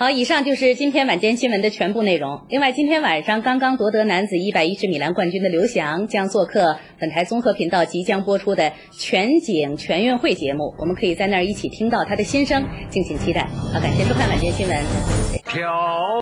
好，以上就是今天晚间新闻的全部内容。另外，今天晚上刚刚夺得男子一百一十米栏冠军的刘翔将做客本台综合频道即将播出的全景全运会节目，我们可以在那儿一起听到他的心声，敬请期待。好，感谢收看晚间新闻。飘。